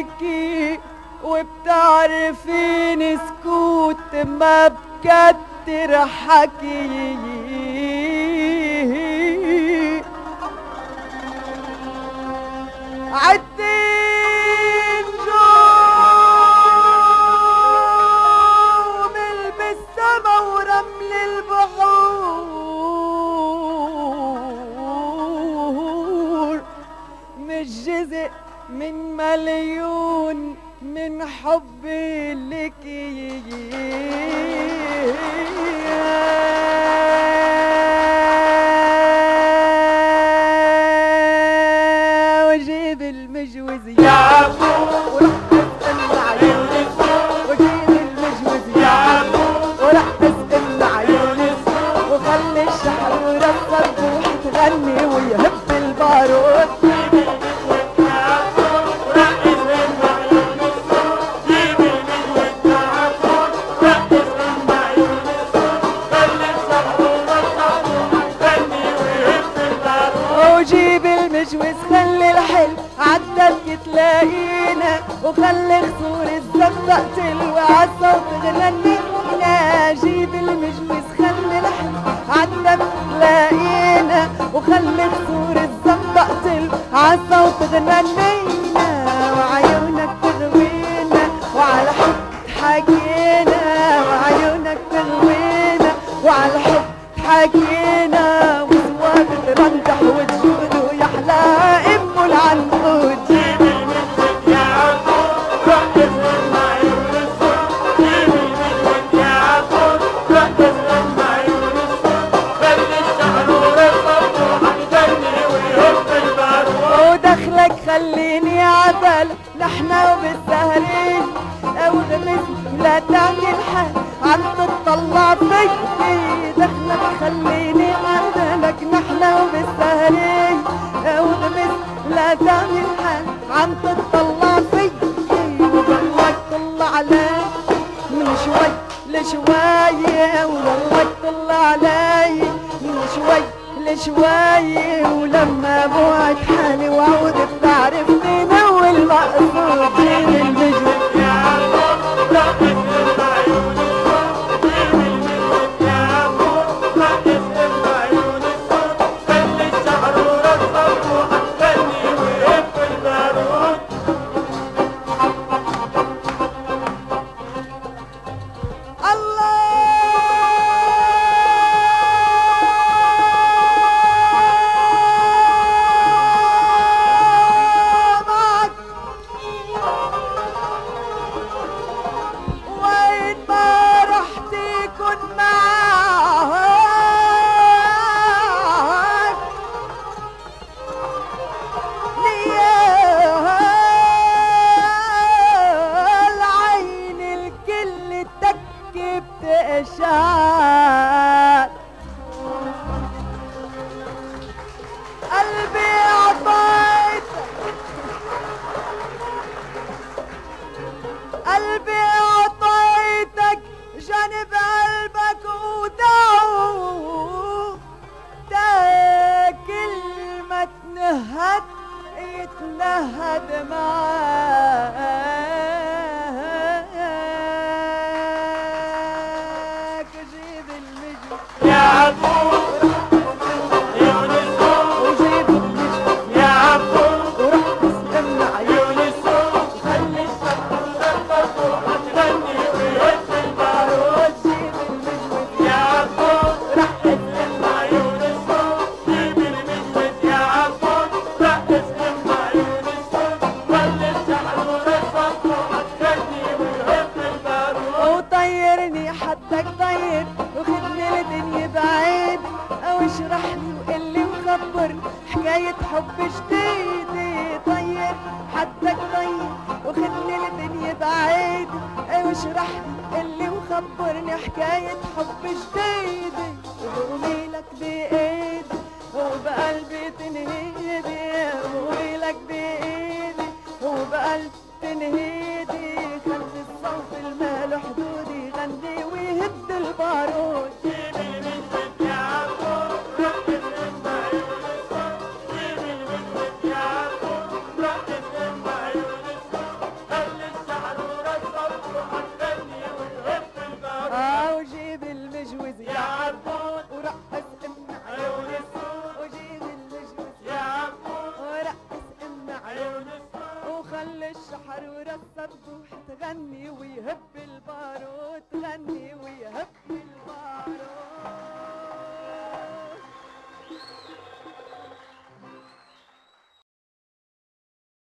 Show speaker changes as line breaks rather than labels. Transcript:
همي بشتكي وبتعرفيني سكوت ما بكتر حكي جوم بالسما ورمل البحور مش جزء من مليون من حبي لك. وجيب المجوز يا عبو ورح اسأل عيوني وجيب المجوز يا عبو ورح اسأل عيوني. وخلي الشحرورة تصرخ تغني ويهب البارود. وجيب المجوز خلي الحل عدك تلاقينا وخلي خصور الزبق تلوى عالصوت غنينا جيب المجوز خلي الحل عدك تلاقينا وخلي خصور الزبق تلوى عالصوت غنينا عبال نحنا وبالسهرين أو غمز لا تعمل حال عم تطلع فيي دخلك خليني عبالك نحنا وبالسهرين أو غمز لا تعمل حال عم تطلع فيي وضلك طلع علي من شوي لشوي وضلك طلع علي من شوي لشوي. ولما بوعد حالي وعود بتعرفني lot of food, بتقشعر قلبي عطيت قلبي عطيتك جانب قلبك ودعو ده كلمة تنهد يتنهد معاك. أو اشرح لي وقل لي وخبرني حكاية حب جديدة طير حدك طير بعيد. لي وقل لي وخبرني حكاية حب جديدة ورص الضوح تغني ويهب البارود تغني ويهب البارود.